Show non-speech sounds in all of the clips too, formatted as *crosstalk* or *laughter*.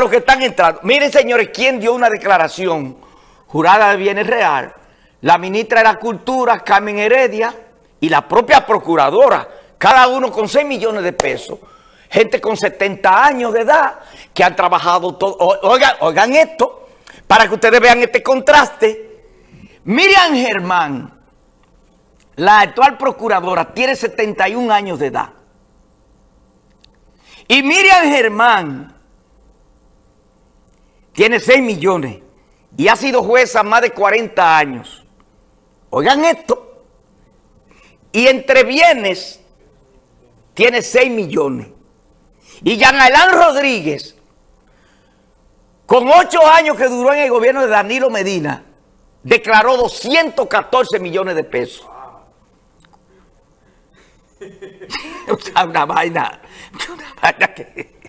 los que están entrando. Miren, señores, ¿quién dio una declaración jurada de bienes real? La ministra de la Cultura, Carmen Heredia, y la propia procuradora, cada uno con 6 millones de pesos. Gente con 70 años de edad que han trabajado todo. Oigan, oigan esto, para que ustedes vean este contraste. Miriam Germán, la actual procuradora, tiene 71 años de edad. Y Miriam Germán tiene 6 millones y ha sido jueza más de 40 años. Oigan esto. Y entre bienes tiene 6 millones. Y Jean Alain Rodríguez, con 8 años que duró en el gobierno de Danilo Medina, declaró 214 millones de pesos. *laughs* o sea, una vaina, una vaina que...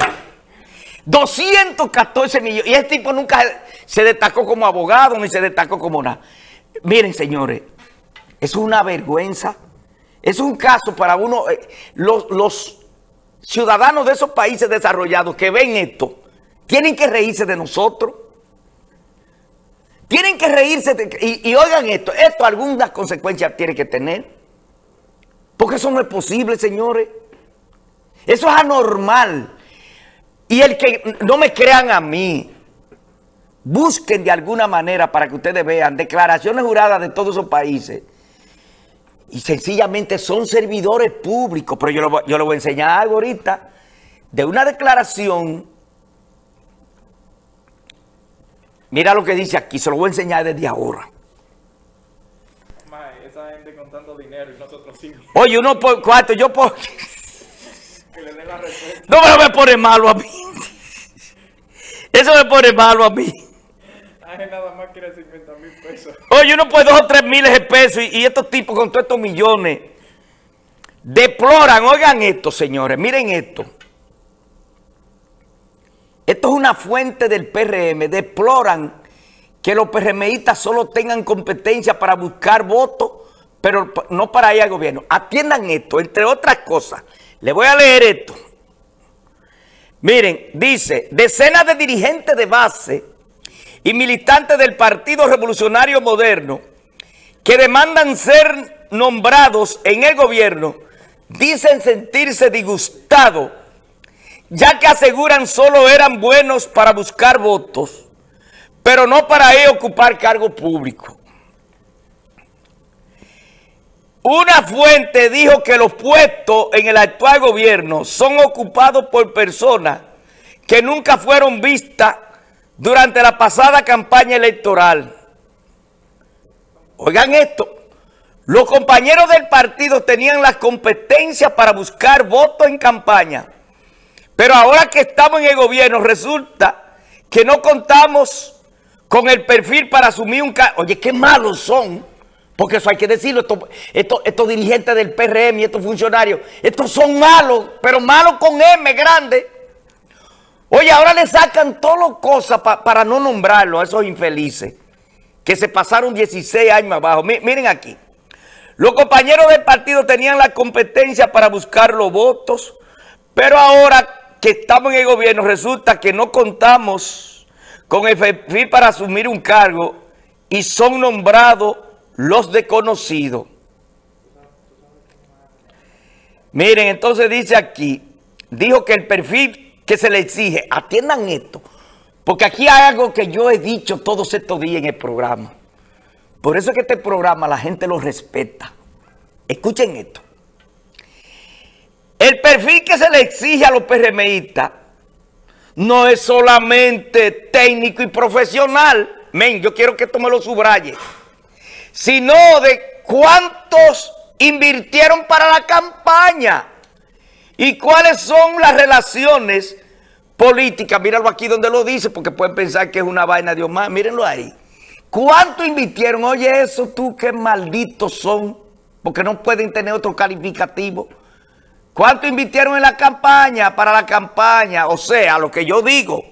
214 millones. Y este tipo nunca se destacó como abogado ni se destacó como nada. Miren, señores, es una vergüenza. Es un caso para uno, eh, los, ciudadanos de esos países desarrollados que ven esto, tienen que reírse de nosotros. Tienen que reírse y, y, oigan esto, esto algunas consecuencias tiene que tener. Porque eso no es posible, señores. Eso es anormal. Y el que no me crean a mí, busquen de alguna manera para que ustedes vean declaraciones juradas de todos esos países. Y sencillamente son servidores públicos. Pero yo, lo, yo les voy a enseñar algo ahorita de una declaración. Mira lo que dice aquí, se lo voy a enseñar desde ahora. esa gente contando dinero y nosotros sí. Oye, uno por cuatro, yo por... *laughs* No me, me pone malo a mí. Eso me pone malo a mí. nada más quiere 50 mil pesos. Oye, uno puede dos o tres miles de pesos y, estos tipos con todos estos millones deploran. Oigan esto, señores. Miren esto. Esto es una fuente del PRM. Deploran que los PRMistas solo tengan competencia para buscar votos, pero no para ir al gobierno. Atiendan esto, entre otras cosas. Le voy a leer esto. Miren, dice, decenas de dirigentes de base y militantes del Partido Revolucionario Moderno que demandan ser nombrados en el gobierno, dicen sentirse disgustados, ya que aseguran solo eran buenos para buscar votos, pero no para ocupar cargo público. Una fuente dijo que los puestos en el actual gobierno son ocupados por personas que nunca fueron vistas durante la pasada campaña electoral. Oigan esto, los compañeros del partido tenían las competencias para buscar votos en campaña, pero ahora que estamos en el gobierno resulta que no contamos con el perfil para asumir un cargo. Oye, qué malos son. Porque eso hay que decirlo, estos, dirigentes del PRM y estos funcionarios, estos son malos, pero malos con M grande. Oye, ahora le sacan todas las cosas para no nombrarlo a esos infelices que se pasaron 16 años abajo. miren aquí, los compañeros del partido tenían la competencia para buscar los votos, pero ahora que estamos en el gobierno resulta que no contamos con el perfil para asumir un cargo y son nombrados los desconocidos. Miren, entonces dice aquí, dijo que el perfil que se le exige, atiendan esto, porque aquí hay algo que yo he dicho todos estos días en el programa. Por eso es que este programa la gente lo respeta. Escuchen esto. El perfil que se le exige a los PRMistas no es solamente técnico y profesional. Men, yo quiero que esto me lo subraye sino de cuántos invirtieron para la campaña y cuáles son las relaciones políticas. Míralo aquí donde lo dice, porque pueden pensar que es una vaina de Omar. Mírenlo ahí. ¿Cuánto invirtieron? Oye, eso tú, qué malditos son, porque no pueden tener otro calificativo. ¿Cuánto invirtieron en la campaña, para la campaña? O sea, lo que yo digo,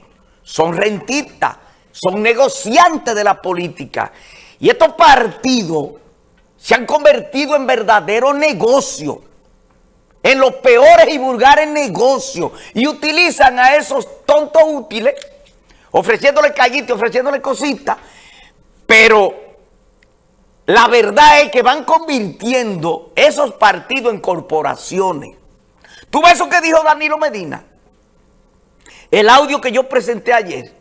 son rentistas, son negociantes de la política. Y estos partidos se han convertido en verdaderos negocios, en los peores y vulgares negocios, y utilizan a esos tontos útiles ofreciéndole callito, ofreciéndole cositas, pero la verdad es que van convirtiendo esos partidos en corporaciones. ¿Tú ves eso que dijo Danilo Medina? El audio que yo presenté ayer,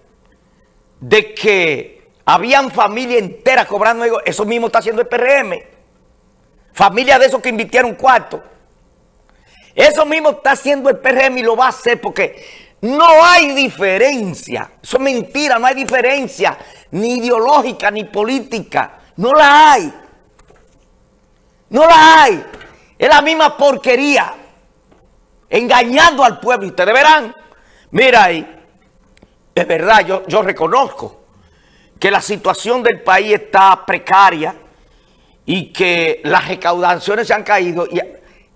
de que habían familia entera cobrando, eso mismo está haciendo el PRM. Familia de esos que invirtieron cuarto. Eso mismo está haciendo el PRM y lo va a hacer porque no hay diferencia. Eso es mentira, no hay diferencia ni ideológica ni política. No la hay. No la hay. Es la misma porquería. Engañando al pueblo. Ustedes verán. Mira ahí. Es verdad, yo, yo reconozco que la situación del país está precaria y que las recaudaciones se han caído y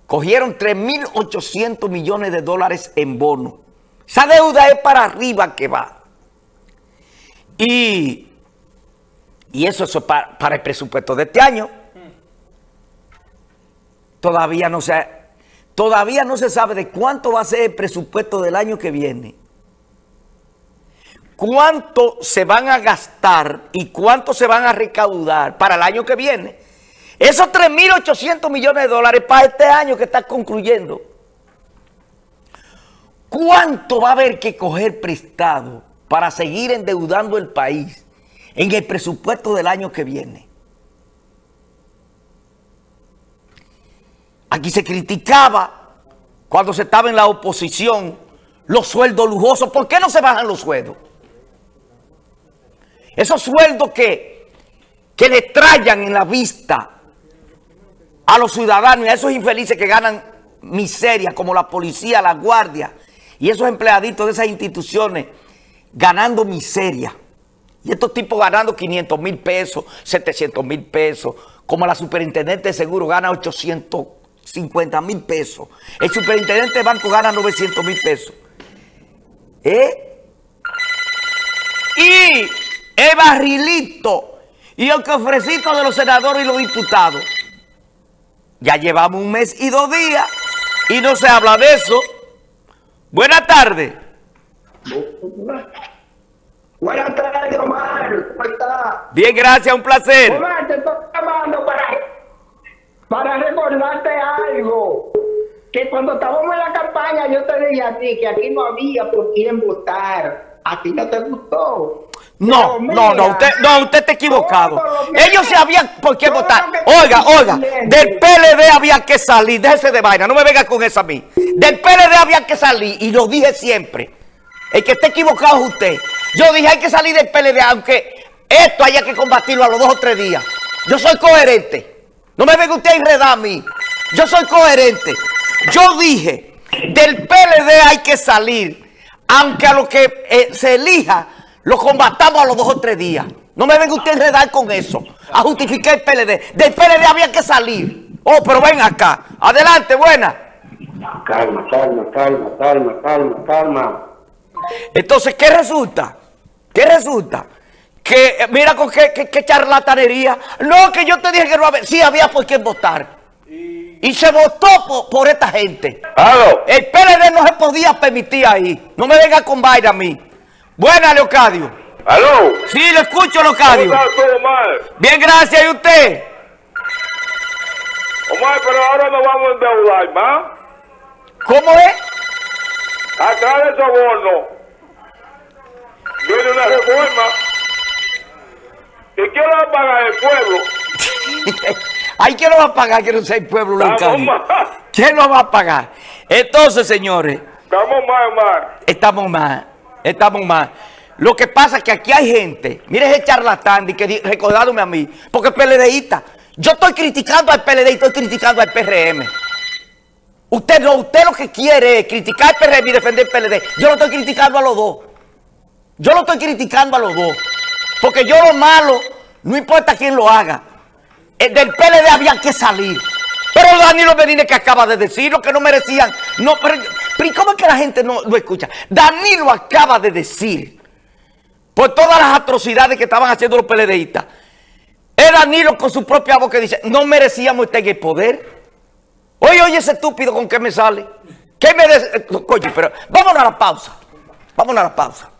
cogieron 3.800 millones de dólares en bono. Esa deuda es para arriba que va. Y, y eso es para, para, el presupuesto de este año. Todavía no, se, todavía no se sabe de cuánto va a ser el presupuesto del año que viene. Cuánto se van a gastar y cuánto se van a recaudar para el año que viene. Esos 3.800 millones de dólares para este año que está concluyendo. ¿Cuánto va a haber que coger prestado para seguir endeudando el país en el presupuesto del año que viene? Aquí se criticaba cuando se estaba en la oposición los sueldos lujosos. ¿Por qué no se bajan los sueldos? Esos sueldos que, que le trayan en la vista a los ciudadanos y a esos infelices que ganan miseria, como la policía, la guardia, y esos empleaditos de esas instituciones ganando miseria. Y estos tipos ganando 500 mil pesos, 700 mil pesos. Como la superintendente de seguro gana 850 mil pesos. El superintendente de banco gana 900 mil pesos. ¿Eh? Y el barrilito y el cofrecito de los senadores y los diputados. Ya llevamos un mes y dos días y no se habla de eso. Buenas tardes. Buenas tardes, Omar. ¿Cómo estás? Bien, gracias, un placer. Omar, te estoy llamando para, para recordarte algo. Que cuando estábamos en la campaña yo te dije a ti que aquí no había por quién votar. ¿A ti no te gustó? No, no, no, usted, no, usted está equivocado. Ellos sabían por qué votar. Oiga, oiga, del PLD había que salir, déjese de vaina, no me venga con eso a mí. Del PLD había que salir, y lo dije siempre. El que esté equivocado es usted. Yo dije hay que salir del PLD, aunque esto haya que combatirlo a los dos o tres días. Yo soy coherente. No me venga usted a enredar a mí. Yo soy coherente. Yo dije, del PLD hay que salir, aunque a lo que eh, se elija, lo combatamos a los dos o tres días. No me venga usted a enredar con eso, a justificar el PLD. Del PLD había que salir. Oh, pero ven acá. Adelante, buena. Calma, calma, calma, calma, calma, calma. Entonces, ¿qué resulta? ¿Qué resulta? Que eh, mira con qué, qué- qué charlatanería. No, que yo te dije que no había. Sí, había por qué votar. Y se votó por, por esta gente. ¡Aló! El PLD no se podía permitir ahí. No me venga con vaina a mí. Buena, Leocadio. ¡Aló! Sí, lo escucho, ¿Cómo Leocadio. estás tú, Omar? Bien, gracias. ¿Y usted? Omar, pero ahora nos vamos a endeudar, ¿va? ¿Cómo es? Atrás del soborno viene una reforma. ¿Y quién la va a pagar el pueblo? *laughs* Ay, ¿quién lo va a pagar que no sea el pueblo, Leocadio? ¿Quién lo va a pagar? Entonces, señores, Estamos mal, Omar. estamos mal. Estamos mal. Lo que pasa es que aquí hay gente, mire ese charlatán, y que recordándome a mí, porque es PLDista. Yo estoy criticando al PLD y estoy criticando al PRM. Usted no, usted lo que quiere es criticar al PRM y defender el PLD. Yo lo estoy criticando a los dos. Yo lo estoy criticando a los dos. Porque yo lo malo, no importa quién lo haga. El del PLD había que salir. Pero Danilo Medina que acaba de decir lo que no merecían. No, pero ¿y ¿cómo es que la gente no lo escucha? Danilo acaba de decir, por todas las atrocidades que estaban haciendo los PLDistas, es Danilo con su propia voz que dice, no merecíamos estar en el poder. Oye, oye, ese estúpido con qué me sale. ¿Qué me Coño, pero vámonos a la pausa. Vámonos a la pausa.